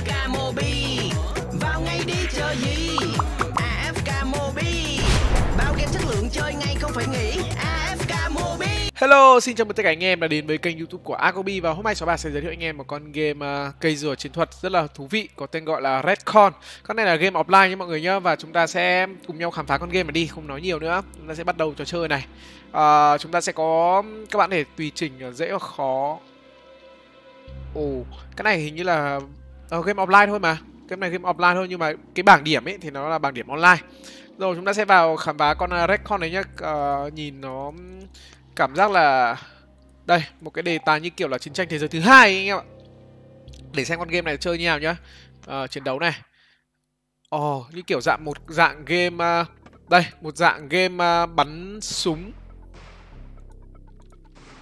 AFK Mobi Vào ngay đi chờ gì AFK Mobi Bao game chất lượng chơi ngay không phải nghĩ AFK Mobi Hello, xin chào mừng tất cả anh em đã đến với kênh YouTube của Agobi và hôm nay Sáu sẽ giới thiệu anh em một con game uh, cây rùa chiến thuật rất là thú vị có tên gọi là Redcon. Con này là game offline nha mọi người nhá và chúng ta sẽ cùng nhau khám phá con game này đi, không nói nhiều nữa. Chúng ta sẽ bắt đầu trò chơi này. Uh, chúng ta sẽ có các bạn để tùy chỉnh ờ, dễ hoặc khó. Ồ, cái này hình như là Ờ, game offline thôi mà. Game này game offline thôi nhưng mà cái bảng điểm ấy thì nó là bảng điểm online. Rồi chúng ta sẽ vào khám phá con à, Redcon này nhá. Uh, nhìn nó cảm giác là đây một cái đề tài như kiểu là chiến tranh thế giới thứ hai anh em ạ để xem con game này chơi như nào nhá à, chiến đấu này ồ oh, như kiểu dạng một dạng game uh, đây một dạng game uh, bắn súng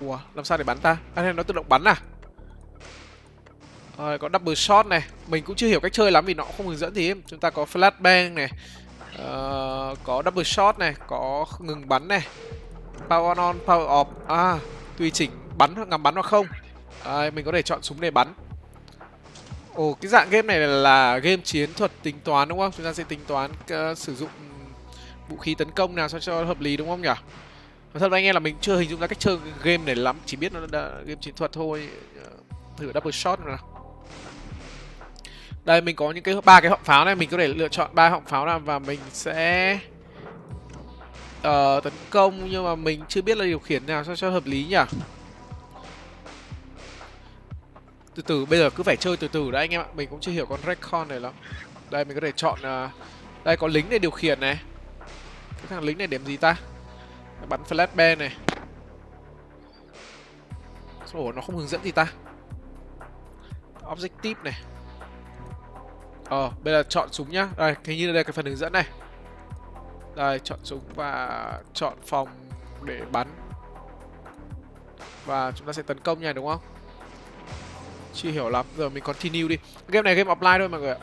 ủa làm sao để bắn ta à, nó tự động bắn à Ờ, rồi có double shot này. Mình cũng chưa hiểu cách chơi lắm vì nó không hướng dẫn gì chúng ta có flashbang này. Uh, có double shot này có ngừng bắn này. Power on power off. À tùy chỉnh bắn hoặc ngắm bắn hoặc không. À, mình có thể chọn súng để bắn. Ồ cái dạng game này là game chiến thuật tính toán đúng không? Chúng ta sẽ tính toán uh, sử dụng vũ khí tấn công nào sao cho hợp lý đúng không nhỉ? Thật với anh em là mình chưa hình dung ra cách chơi game này lắm. Chỉ biết nó là game chiến thuật thôi. Thử double shot nào đây mình có những cái ba cái họng pháo này mình có thể lựa chọn ba họng pháo nào và mình sẽ uh, tấn công nhưng mà mình chưa biết là điều khiển nào cho cho hợp lý nhỉ? Từ từ bây giờ cứ phải chơi từ từ đã anh em ạ mình cũng chưa hiểu con recon này lắm. Đây mình có thể chọn uh, đây có lính để điều khiển này. Cái thằng lính này điểm gì ta? Bắn flashbang này. Ủa nó không hướng dẫn gì ta? Objective này. Ờ bây giờ chọn súng nhá Đây hình như đây cái phần hướng dẫn này đây, chọn súng và chọn phòng để bắn. Và chúng ta sẽ tấn công nha đúng không? Chưa hiểu lắm, giờ mình continue đi. Game này game offline thôi mọi người ạ.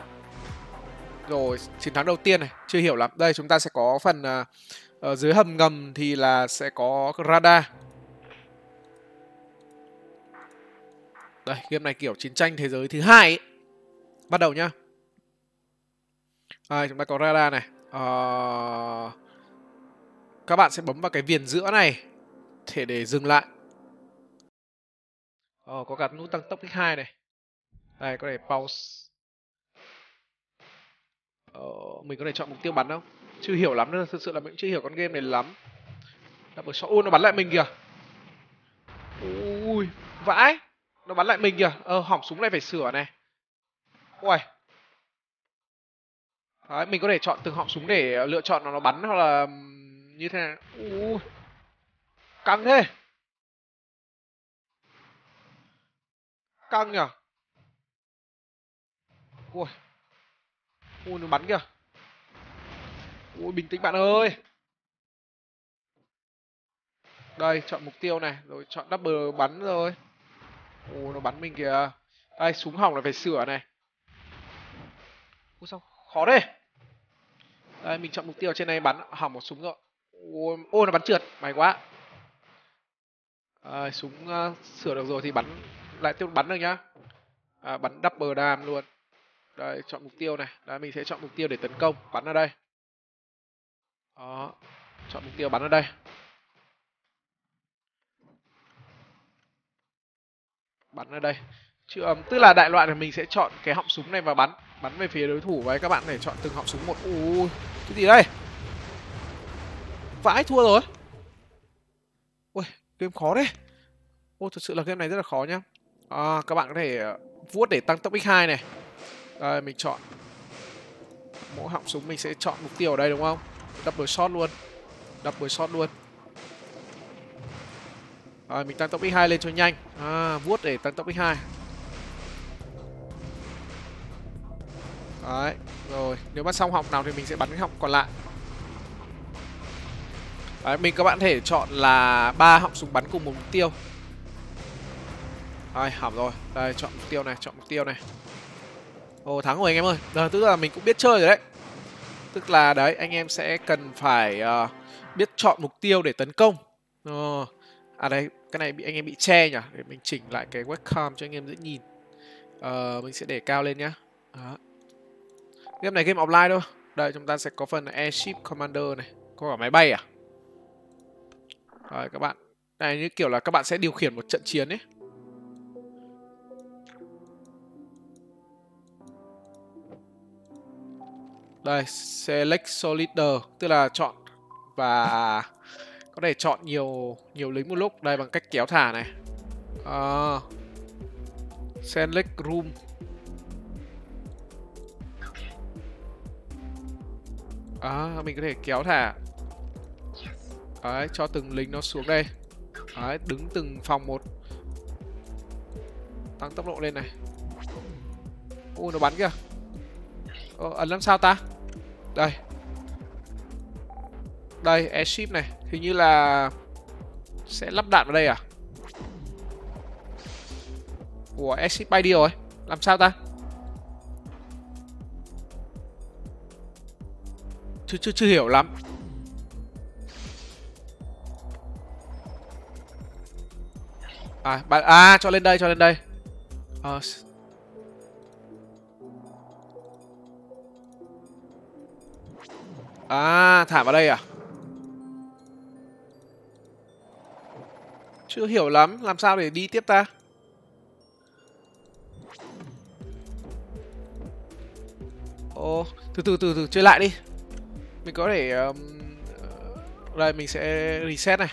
Rồi, chiến thắng đầu tiên này, chưa hiểu lắm. Đây chúng ta sẽ có phần uh, ở dưới hầm ngầm thì là sẽ có radar. Đây, game này kiểu chiến tranh thế giới thứ hai ấy. Bắt đầu nhá à, chúng ta có radar này. À, các bạn sẽ bấm vào cái viền giữa này thể để dừng lại. Ờ, có cả nút tăng tốc x2 này. Đây có thể pause. Ờ, mình có thể chọn mục tiêu bắn không? Chưa hiểu lắm nữa thực sự là mình chưa hiểu con game này lắm. Double shot ôi nó bắn lại mình kìa. Ui vãi. Nó bắn lại mình kìa. Ờ hỏng súng này phải sửa này. Ui Đấy, mình có thể chọn từng họng súng để ờ, lựa chọn nó bắn hoặc là như thế này. Ui. căng thế. Căng nhỉ? Ui. Ui nó bắn kìa. Ui bình tĩnh bạn ơi. Đây, chọn mục tiêu này, rồi chọn double bắn rồi. Ui nó bắn mình kìa. Đây, súng hỏng là phải sửa này. Ui sao khó đấy. Đây mình chọn mục tiêu trên này bắn hỏng một súng rồi. Ô, ô nó bắn trượt. Mày quá. À, súng uh, sửa được rồi thì bắn lại tiếp bắn được nhá. À, bắn double đam luôn. Đây chọn mục tiêu này. Đây mình sẽ chọn mục tiêu để tấn công. Bắn ở đây. Đó chọn mục tiêu bắn ở đây. Bắn ở đây chữ ấm. Tức là đại loại là mình sẽ chọn cái họng súng này và bắn. Bắn về phía đối thủ và các bạn để chọn từng họng súng một. Ui cái gì đây? Vãi thua rồi. Ui game khó đấy ô thật sự là game này rất là khó nhá. À, các bạn có thể ờ, vuốt để tăng tốc x2 này. Đây mình chọn. Mỗi họng súng mình sẽ chọn mục tiêu ở đây đúng không? Double shot luôn. Double shot luôn. Rồi mình tăng tốc x2 lên cho nhanh. À, vuốt để tăng tốc x2 Đấy, rồi, nếu mà xong họng nào thì mình sẽ bắn cái họng còn lại. Đấy, mình các bạn thể chọn là ba họng súng bắn cùng một mục tiêu. Đấy, hỏng rồi. Đây, chọn mục tiêu này, chọn mục tiêu này. Ồ, thắng rồi anh em ơi. Giờ tức là mình cũng biết chơi rồi đấy. Tức là đấy, anh em sẽ cần phải uh, biết chọn mục tiêu để tấn công. Uh, à đây, cái này bị anh em bị che nhỉ? Để mình chỉnh lại cái webcam cho anh em dễ nhìn. Uh, mình sẽ để cao lên nhá. Đó game này game offline thôi. Đây chúng ta sẽ có phần airship commander này. Có cả máy bay à? Rồi các bạn. Này như kiểu là các bạn sẽ điều khiển một trận chiến ấy. Đây select soldier tức là chọn và có thể chọn nhiều nhiều lính một lúc. Đây bằng cách kéo thả này. À, select room. À, mình có thể kéo thả. Đấy cho từng lính nó xuống đây. Đấy đứng từng phòng một. Tăng tốc độ lên này. Ui nó bắn kìa. Ờ, ấn làm sao ta? Đây. Đây airship này. Hình như là sẽ lắp đạn vào đây à? Ủa airship bay đi rồi. Làm sao ta? Chưa chưa chưa hiểu lắm. À bạn à cho lên đây cho lên đây. À, à thả vào đây à? Chưa hiểu lắm làm sao để đi tiếp ta? Ô từ từ từ từ chơi lại đi mình có thể um, ờ, đây mình sẽ reset này.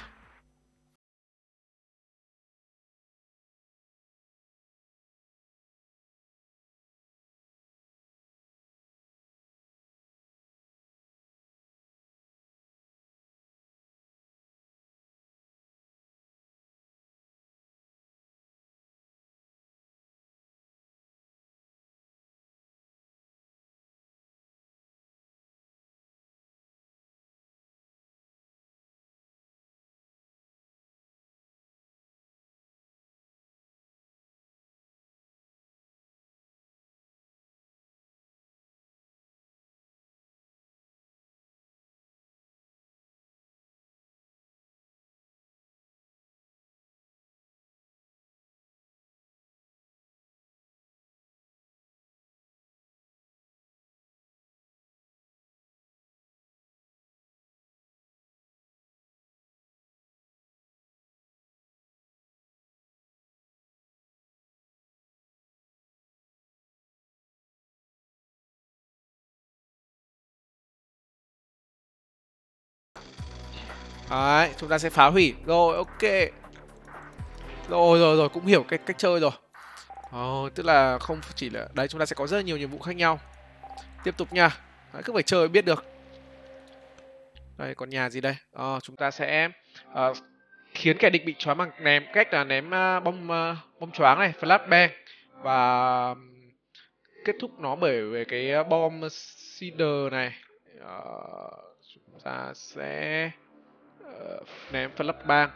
Đấy, chúng ta sẽ phá hủy. Rồi, ok. Rồi, rồi, rồi, cũng hiểu cách cách chơi rồi. Ồ, tức là không chỉ là... Đấy, chúng ta sẽ có rất nhiều nhiệm vụ khác nhau. Tiếp tục nha. Đấy, cứ phải chơi biết được. Đây, còn nhà gì đây? Ờ, chúng ta sẽ uh, khiến kẻ địch bị choáng bằng ném cách là ném uh, bom uh, bom choáng này, flashbang và kết thúc nó bởi về cái bom cider này. Uh, chúng ta sẽ Ờ, ném ném lắp bang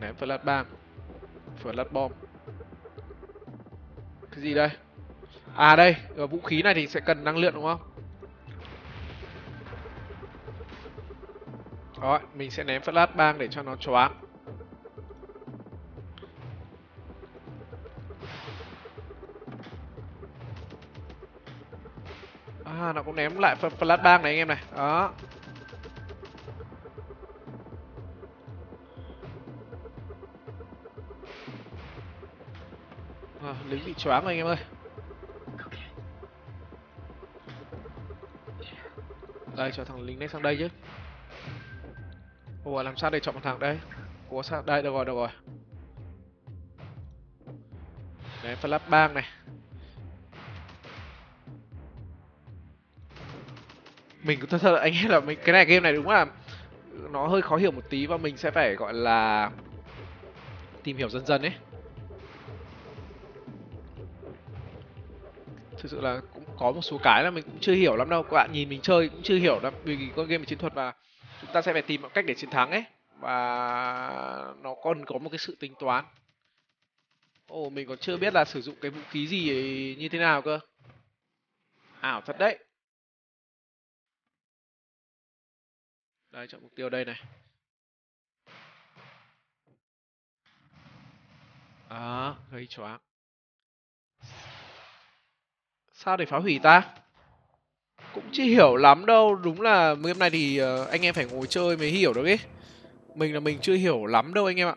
ném flat bang flat bom. Cái gì đây? À đây ở vũ khí này thì sẽ cần năng lượng đúng không? Rồi, mình sẽ ném flat bang để cho nó choáng. À nó cũng ném lại flash bang này anh em này. Đó. À, lính bị choáng rồi anh em ơi. Đây cho thằng lính này sang đây chứ. Ủa làm sao để chọn một thằng đây? Ủa sao đây được rồi được rồi. Đấy flash bang này. Mình cũng thật sự anh em là mình cái này game này đúng là nó hơi khó hiểu một tí và mình sẽ phải, gọi là, tìm hiểu dần dần ấy. Thực sự là cũng có một số cái là mình cũng chưa hiểu lắm đâu. Các bạn nhìn mình chơi cũng chưa hiểu lắm, vì con game chiến thuật và chúng ta sẽ phải tìm một cách để chiến thắng ấy. Và nó còn có một cái sự tính toán. Ồ, mình còn chưa biết là sử dụng cái vũ khí gì như thế nào cơ. Ảo thật đấy. đây chọn mục tiêu đây này. Đó à, gây choáng sao để phá hủy ta? Cũng chưa hiểu lắm đâu. Đúng là game này thì ờ, anh em phải ngồi chơi mới hiểu được ấy. Mình là mình chưa hiểu lắm đâu anh em ạ.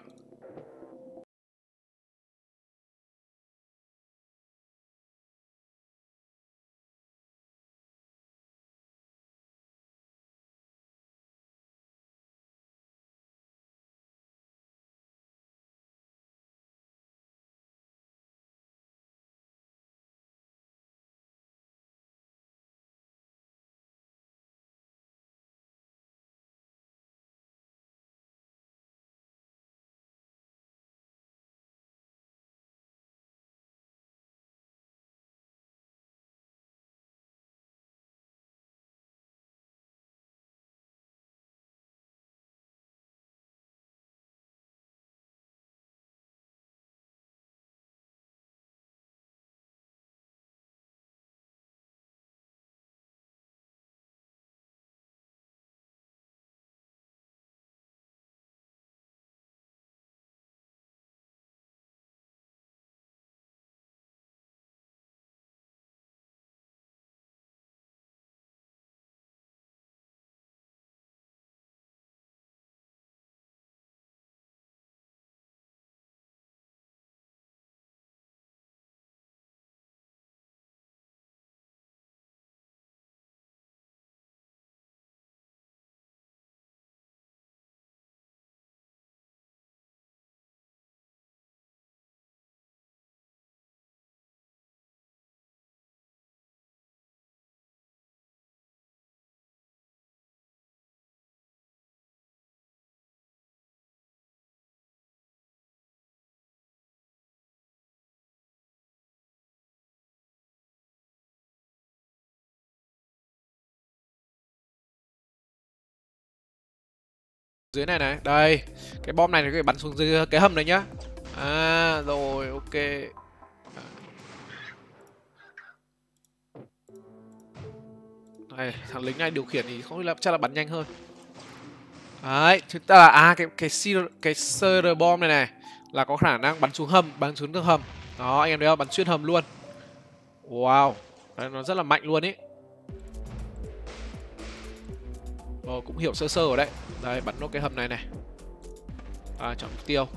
Dưới này này. Đây cái bom này nó có thể bắn xuống dưới cái hầm này nhá. À rồi ok. Này thằng lính này điều khiển thì không biết là chắc là bắn nhanh hơn. Đấy chúng ta là à cái cái cái seer bom này này là có khả năng bắn xuống hầm bắn xuống tường hầm. Đó anh em thấy không? Bắn xuyên hầm luôn. Wow đấy, nó rất là mạnh luôn ý. Ờ, cũng hiểu sơ sơ ở đấy. Đây bắn nốt cái hầm này này. À, chọn mục tiêu.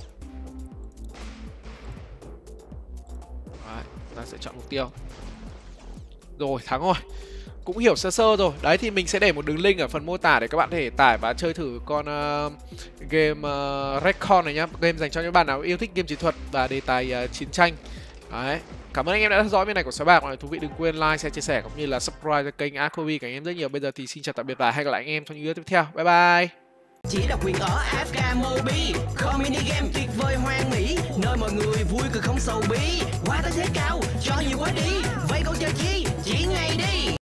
Đấy, ta sẽ chọn mục tiêu. Rồi thắng rồi. Cũng hiểu sơ sơ rồi. Đấy thì mình sẽ để một đường link ở phần mô tả để các bạn có thể tải và chơi thử con uh, game ờ, uh, Recon này nhá. Game dành cho những bạn nào yêu thích game chiến thuật và đề tài uh, chiến tranh. Đấy. Cảm ơn anh em đã theo dõi bên này của Sói Bạc. Mọi thú vị đừng quên like, share, chia sẻ cũng như là subscribe cho kênh Akobi của anh em rất nhiều. Bây giờ thì xin chào tạm biệt và hẹn gặp lại anh em trong những video tiếp theo. Bye bye. Chỉ độc quyền ở AFK Mobi mini game tuyệt vời hoang mỹ Nơi mọi người vui cười không sầu bí Quá tới thế cao, cho nhiều quá đi Vậy còn chờ chi, chỉ ngày đi